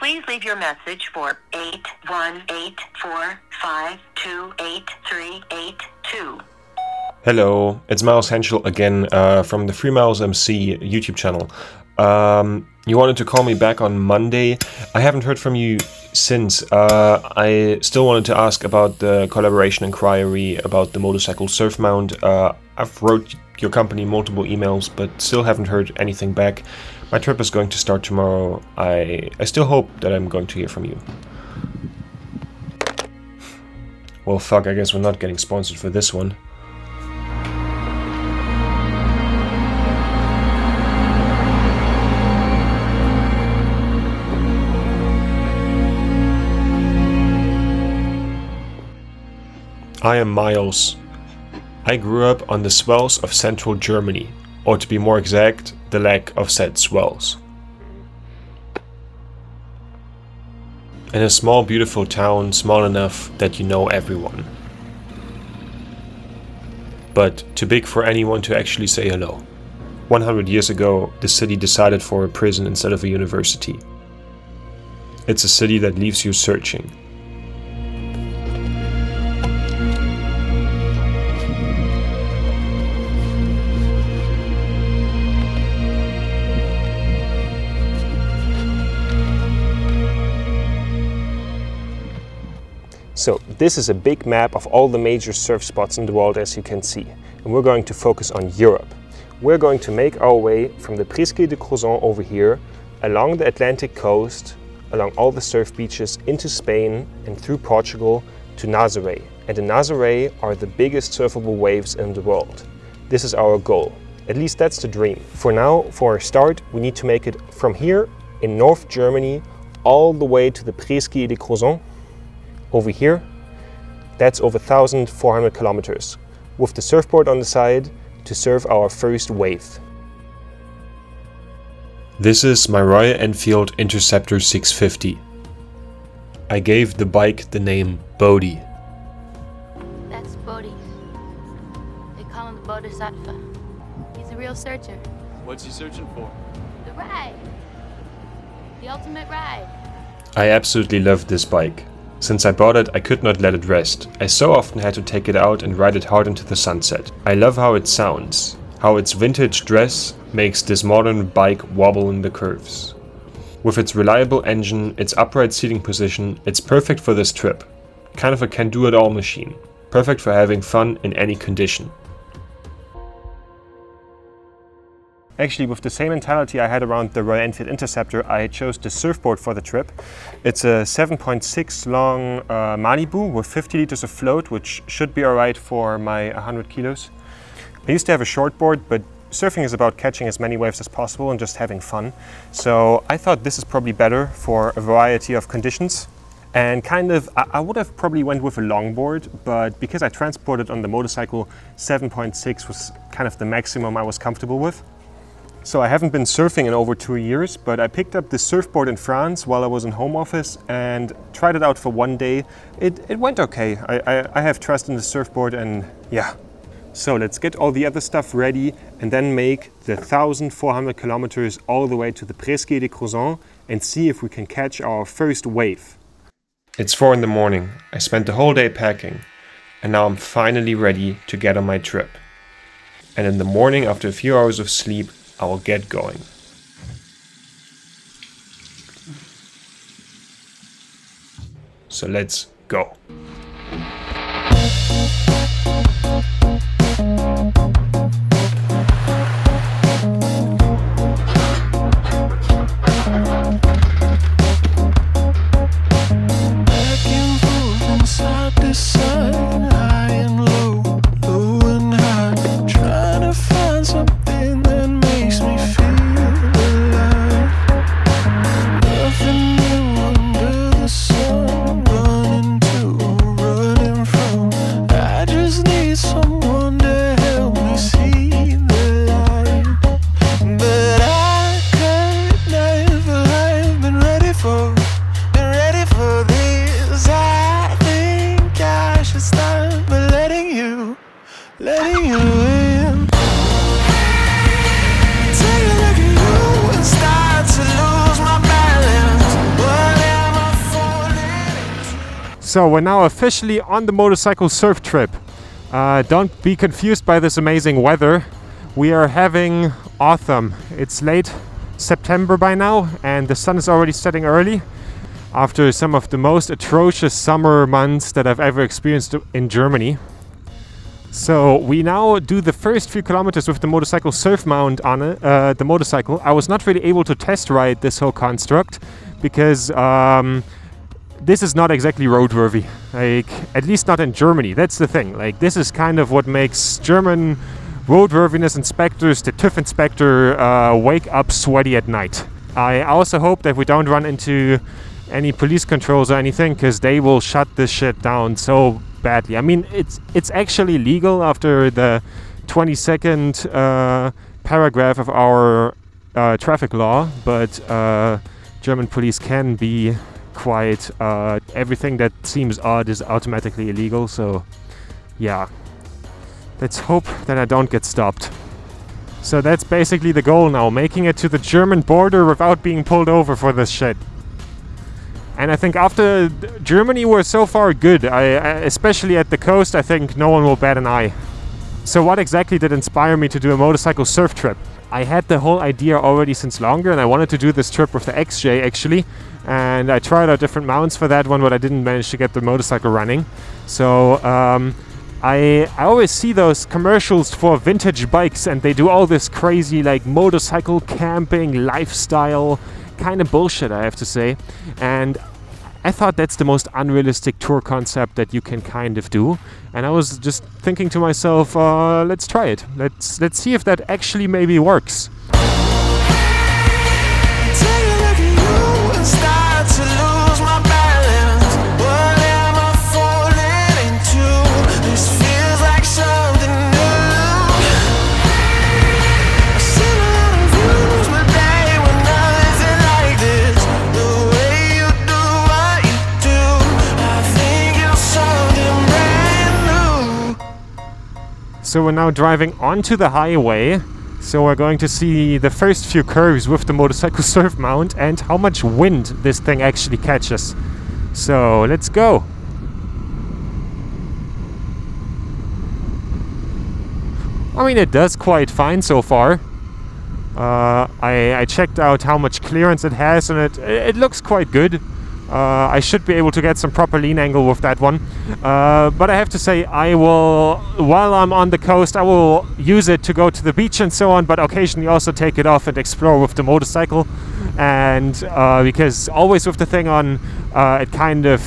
Please leave your message for 81845288382. Hello, it's Miles Henschel again uh, from the Free Miles MC YouTube channel. Um, you wanted to call me back on Monday. I haven't heard from you since. Uh, I still wanted to ask about the collaboration inquiry about the motorcycle surf mount. Uh, I've wrote your company multiple emails, but still haven't heard anything back. My trip is going to start tomorrow. I, I still hope that I'm going to hear from you. Well, fuck, I guess we're not getting sponsored for this one. I am Miles. I grew up on the swells of central Germany, or to be more exact, the lack of said swells. In a small beautiful town, small enough that you know everyone. But too big for anyone to actually say hello. 100 years ago, the city decided for a prison instead of a university. It's a city that leaves you searching, So this is a big map of all the major surf spots in the world as you can see. And we're going to focus on Europe. We're going to make our way from the Presqu'île de Crozon over here, along the Atlantic coast, along all the surf beaches, into Spain and through Portugal to Nazaré. And the Nazaré are the biggest surfable waves in the world. This is our goal. At least that's the dream. For now, for our start, we need to make it from here in North Germany all the way to the Presqu'île de Crozon over here, that's over 1,400 kilometers, with the surfboard on the side to surf our first wave. This is my Royal Enfield Interceptor 650. I gave the bike the name Bodhi. That's Bodhi. They call him the Bodhisattva. He's a real searcher. What's he searching for? The ride. The ultimate ride. I absolutely love this bike. Since I bought it, I could not let it rest. I so often had to take it out and ride it hard into the sunset. I love how it sounds, how its vintage dress makes this modern bike wobble in the curves. With its reliable engine, its upright seating position, it's perfect for this trip. Kind of a can-do-it-all machine. Perfect for having fun in any condition. Actually, with the same mentality I had around the Royal Enfield Interceptor, I chose the surfboard for the trip. It's a 7.6 long uh, Malibu with 50 liters of float, which should be alright for my 100 kilos. I used to have a shortboard, but surfing is about catching as many waves as possible and just having fun. So I thought this is probably better for a variety of conditions. And kind of, I would have probably went with a longboard, but because I transported on the motorcycle, 7.6 was kind of the maximum I was comfortable with. So I haven't been surfing in over two years, but I picked up this surfboard in France while I was in home office and tried it out for one day. It, it went okay. I, I, I have trust in the surfboard and yeah. So let's get all the other stuff ready and then make the 1400 kilometers all the way to the Presqu'île de Crozon and see if we can catch our first wave. It's four in the morning. I spent the whole day packing and now I'm finally ready to get on my trip. And in the morning after a few hours of sleep, I will get going. So let's go. So we're now officially on the motorcycle surf trip. Uh, don't be confused by this amazing weather. We are having autumn. It's late September by now, and the sun is already setting early after some of the most atrocious summer months that I've ever experienced in Germany. So we now do the first few kilometers with the motorcycle surf mount on it, uh, the motorcycle. I was not really able to test ride this whole construct because um, this is not exactly roadworthy. Like at least not in Germany. That's the thing. Like this is kind of what makes German roadworthiness inspectors, the TÜV inspector, uh, wake up sweaty at night. I also hope that we don't run into any police controls or anything because they will shut this shit down so badly. I mean, it's it's actually legal after the 22nd uh, paragraph of our uh, traffic law, but uh, German police can be quite. Uh, everything that seems odd is automatically illegal. So, yeah, let's hope that I don't get stopped. So that's basically the goal now, making it to the German border without being pulled over for this shit. And I think after Germany were so far good, I, especially at the coast, I think no one will bat an eye. So what exactly did inspire me to do a motorcycle surf trip? I had the whole idea already since longer and I wanted to do this trip with the XJ actually. And I tried out different mounts for that one, but I didn't manage to get the motorcycle running. So um, I, I always see those commercials for vintage bikes and they do all this crazy like motorcycle camping lifestyle kind of bullshit, I have to say. And I thought that's the most unrealistic tour concept that you can kind of do, and I was just thinking to myself, uh, let's try it. Let's let's see if that actually maybe works. So we're now driving onto the highway. So we're going to see the first few curves with the motorcycle surf mount and how much wind this thing actually catches. So let's go. I mean, it does quite fine so far. Uh, I, I, checked out how much clearance it has and it, it looks quite good. Uh, I should be able to get some proper lean angle with that one. Uh, but I have to say, I will, while I'm on the coast, I will use it to go to the beach and so on, but occasionally also take it off and explore with the motorcycle. And uh, because always with the thing on, uh, it kind of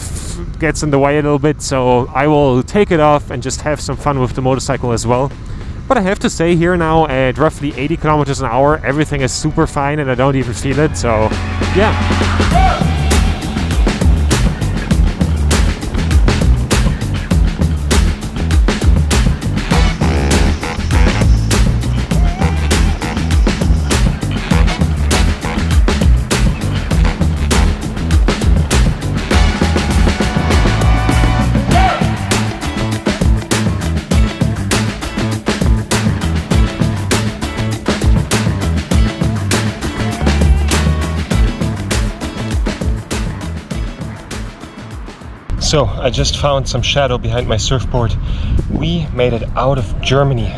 gets in the way a little bit, so I will take it off and just have some fun with the motorcycle as well. But I have to say, here now at roughly 80 kilometers an hour, everything is super fine and I don't even feel it, so yeah. So I just found some shadow behind my surfboard. We made it out of Germany.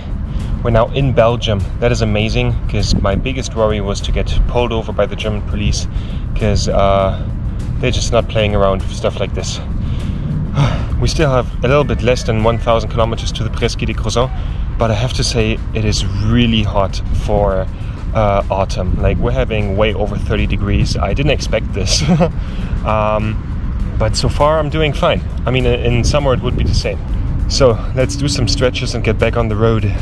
We're now in Belgium. That is amazing because my biggest worry was to get pulled over by the German police because uh, they're just not playing around with stuff like this. We still have a little bit less than 1000 kilometers to the Presqu'île de Crozon, but I have to say it is really hot for uh, autumn. Like we're having way over 30 degrees. I didn't expect this. um, but so far I'm doing fine. I mean, in summer it would be the same. So let's do some stretches and get back on the road.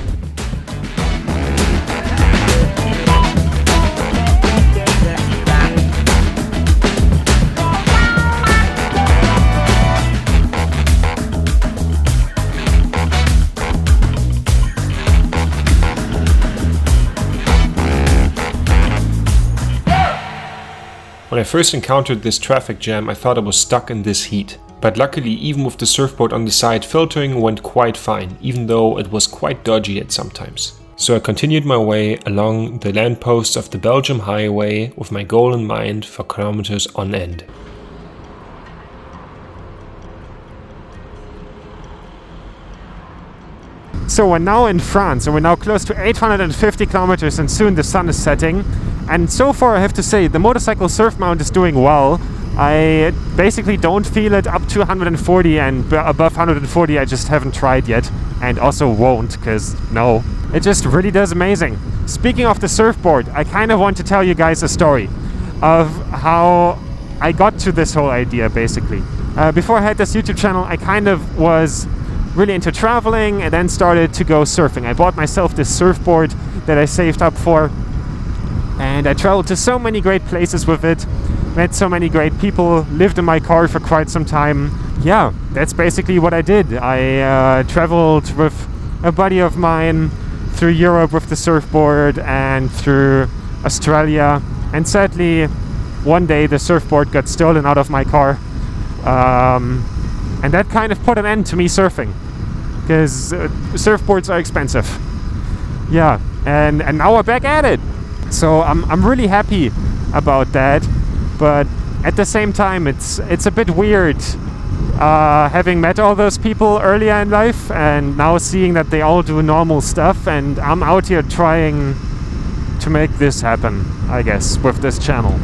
I first encountered this traffic jam, I thought I was stuck in this heat. But luckily, even with the surfboard on the side, filtering went quite fine, even though it was quite dodgy at sometimes. So I continued my way along the lampposts of the Belgium highway with my goal in mind for kilometers on end. So we're now in France and we're now close to 850 kilometers and soon the sun is setting. And so far I have to say the motorcycle surf mount is doing well. I basically don't feel it up to 140 and above 140 I just haven't tried yet and also won't because no. It just really does amazing. Speaking of the surfboard, I kind of want to tell you guys a story of how I got to this whole idea basically. Uh, before I had this YouTube channel, I kind of was really into traveling and then started to go surfing. I bought myself this surfboard that I saved up for and I traveled to so many great places with it, met so many great people, lived in my car for quite some time. Yeah, that's basically what I did. I uh, traveled with a buddy of mine through Europe with the surfboard and through Australia. And sadly, one day the surfboard got stolen out of my car. Um, and that kind of put an end to me surfing because uh, surfboards are expensive. Yeah, and, and now we're back at it. So I'm, I'm really happy about that. But at the same time, it's it's a bit weird uh, having met all those people earlier in life and now seeing that they all do normal stuff, and I'm out here trying to make this happen. I guess with this channel.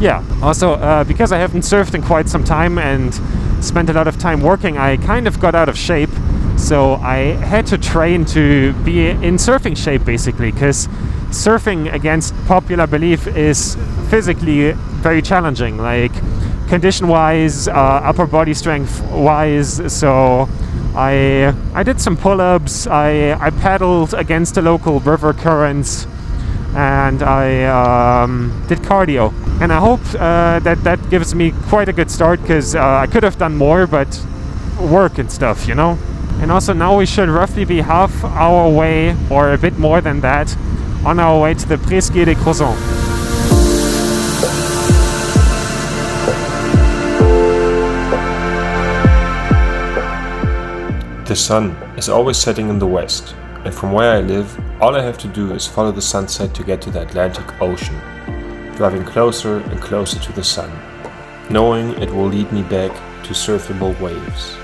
Yeah. Also, uh, because I haven't surfed in quite some time and spent a lot of time working, I kind of got out of shape. So I had to train to be in surfing shape basically, because surfing against popular belief is physically very challenging, like condition wise, uh, upper body strength wise. So I I did some pull-ups. I I paddled against the local river currents, and I um, did cardio. And I hope uh, that that gives me quite a good start because uh, I could have done more, but work and stuff, you know. And also now we should roughly be half our way, or a bit more than that, on our way to the Presqu'île des Crozons. The sun is always setting in the west, and from where I live, all I have to do is follow the sunset to get to the Atlantic Ocean, driving closer and closer to the sun, knowing it will lead me back to surfable waves.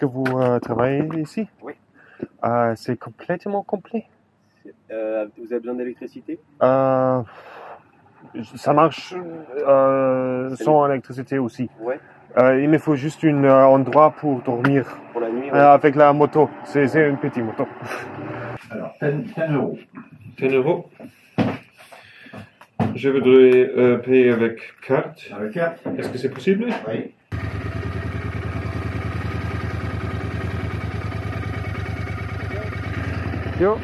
Que vous euh, travaillez ici? Oui. Euh, c'est complètement complet. Euh, vous avez besoin d'électricité? Euh, ça marche euh, sans électricité aussi. Ouais. Euh, il me faut juste un endroit pour dormir Pour la nuit euh, avec la moto. C'est c'est une petite moto. Alors, 10, 10 euros. 10 euros. Je voudrais euh, payer avec carte. Avec carte Est-ce que c'est possible? Oui. Yo.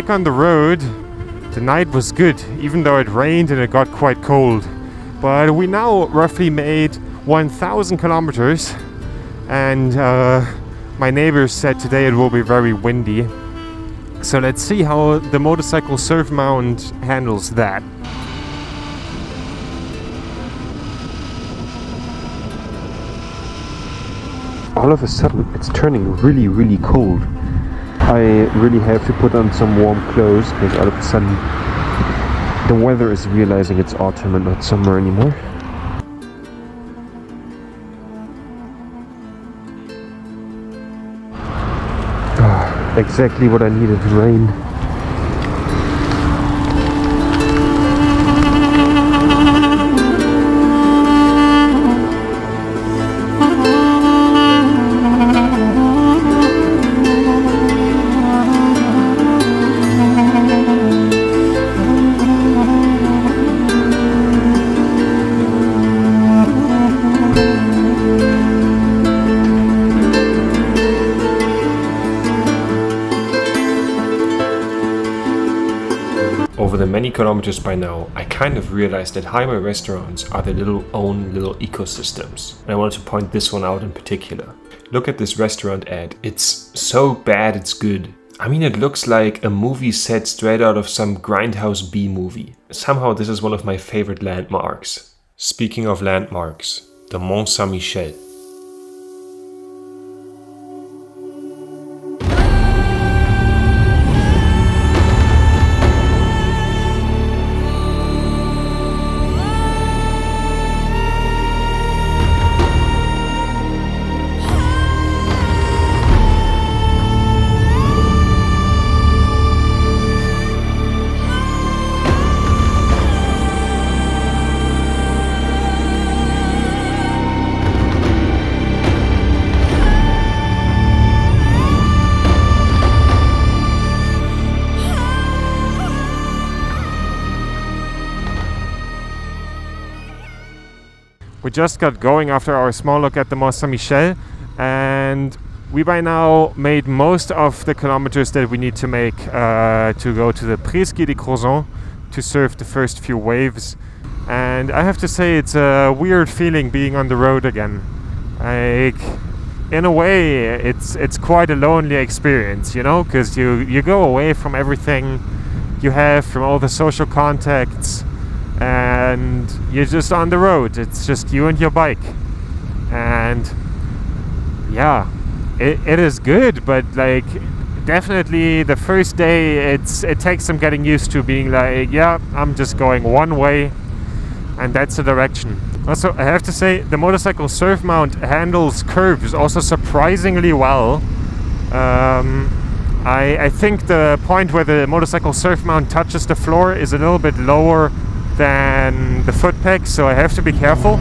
Back on the road. The night was good, even though it rained and it got quite cold. But we now roughly made 1,000 kilometers, and uh, my neighbors said today it will be very windy. So let's see how the motorcycle surf mount handles that. all of a sudden it's turning really, really cold. I really have to put on some warm clothes because all of a sudden the weather is realizing it's autumn and not summer anymore. Ah, exactly what I needed rain. Many kilometers by now, I kind of realized that highway restaurants are their little own little ecosystems. And I wanted to point this one out in particular. Look at this restaurant ad. It's so bad it's good. I mean, it looks like a movie set straight out of some Grindhouse B movie. Somehow, this is one of my favorite landmarks. Speaking of landmarks, the Mont Saint We just got going after our small look at the Mont Saint Michel, and we by now made most of the kilometers that we need to make uh, to go to the Presqu'île de Crozon to surf the first few waves. And I have to say, it's a weird feeling being on the road again. Like, in a way, it's it's quite a lonely experience, you know, because you you go away from everything you have, from all the social contacts and you're just on the road. It's just you and your bike. And yeah, it, it is good, but like definitely the first day it's it takes some getting used to being like, yeah, I'm just going one way and that's the direction. Also, I have to say the motorcycle surf mount handles curves also surprisingly well. Um, I, I think the point where the motorcycle surf mount touches the floor is a little bit lower than the foot peg, so I have to be careful.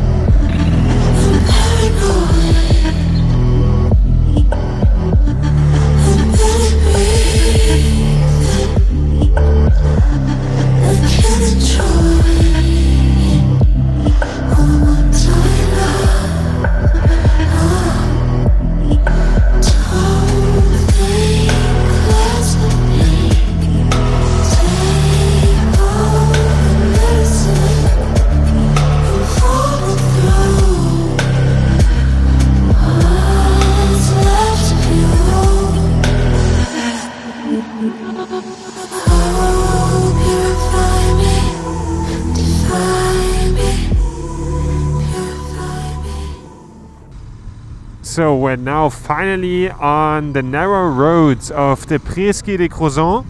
Finally on the narrow roads of the Presqu'île de Crozon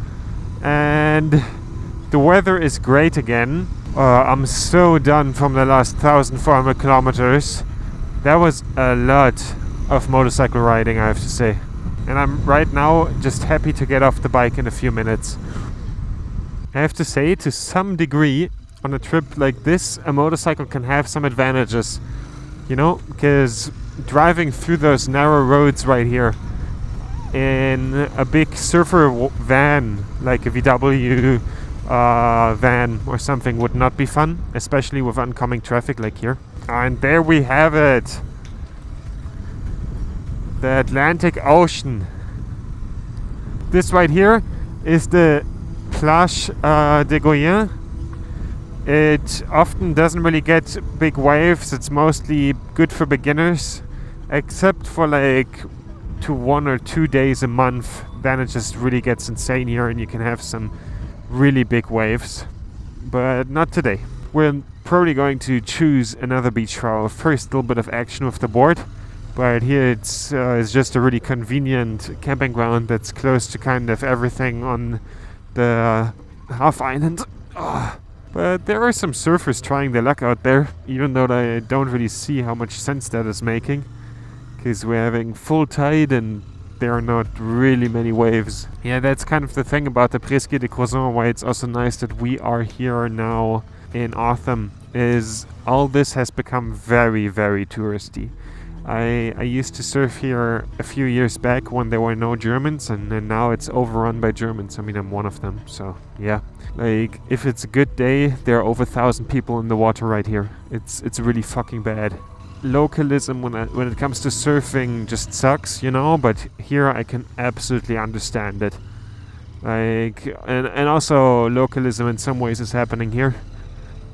and the weather is great again. Uh, I'm so done from the last 1400 kilometers. That was a lot of motorcycle riding, I have to say. And I'm right now just happy to get off the bike in a few minutes. I have to say, to some degree, on a trip like this, a motorcycle can have some advantages. You know, because driving through those narrow roads right here in a big surfer van, like a VW uh, van or something, would not be fun, especially with oncoming traffic like here. And there we have it the Atlantic Ocean. This right here is the Plage uh, de Goyen. It often doesn't really get big waves, it's mostly good for beginners, except for like to one or two days a month. Then it just really gets insane here and you can have some really big waves. But not today. We're probably going to choose another beach for our first little bit of action with the board But here it's uh, it's just a really convenient camping ground that's close to kind of everything on the half island. Ah. But there are some surfers trying their luck out there, even though I don't really see how much sense that is making. Because we're having full tide and there are not really many waves. Yeah, that's kind of the thing about the Presqu'île de Crozon, why it's also nice that we are here now in autumn, is all this has become very, very touristy. I, I used to surf here a few years back when there were no Germans, and, and now it's overrun by Germans. I mean, I'm one of them, so yeah. Like, if it's a good day, there are over a thousand people in the water right here. It's it's really fucking bad. Localism when I, when it comes to surfing just sucks, you know. But here I can absolutely understand it. Like, and and also localism in some ways is happening here.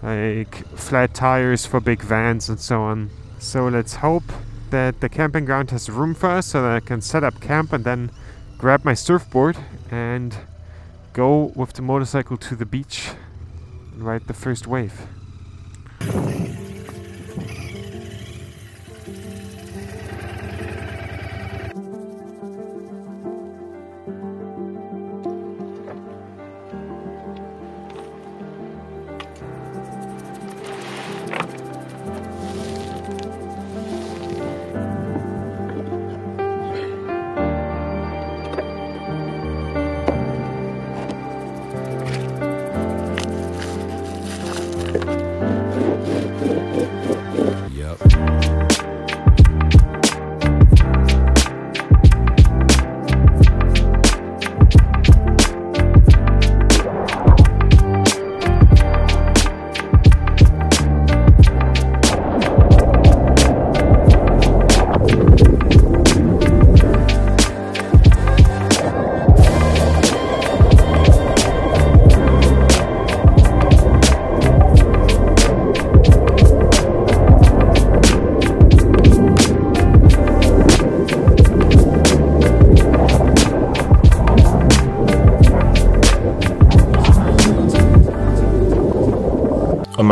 Like flat tires for big vans and so on. So let's hope that the camping ground has room for us so that I can set up camp and then grab my surfboard and go with the motorcycle to the beach and ride the first wave.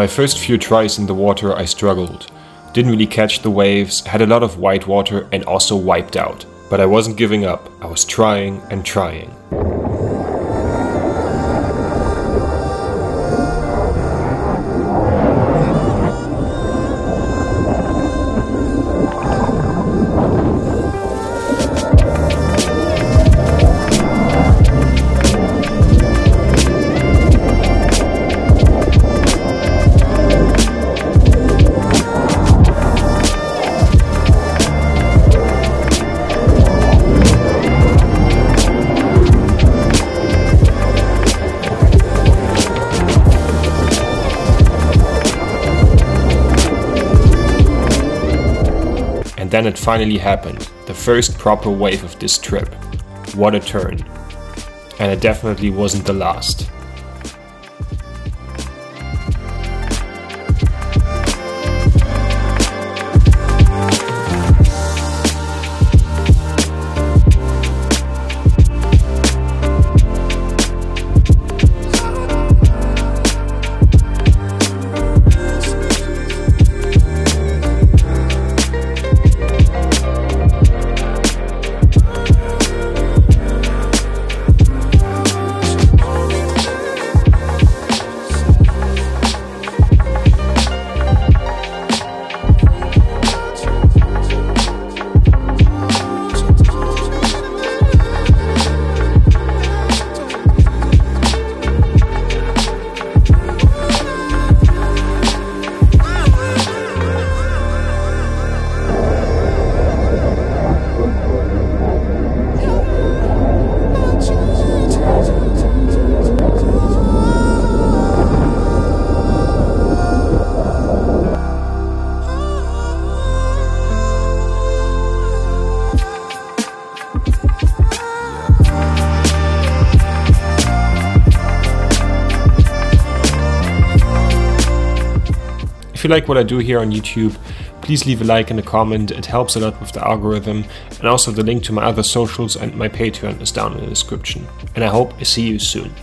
My first few tries in the water, I struggled. Didn't really catch the waves, had a lot of white water, and also wiped out. But I wasn't giving up, I was trying and trying. It finally happened, the first proper wave of this trip. What a turn. And it definitely wasn't the last. You like what I do here on YouTube, please leave a like and a comment, it helps a lot with the algorithm, and also the link to my other socials and my Patreon is down in the description. And I hope I see you soon.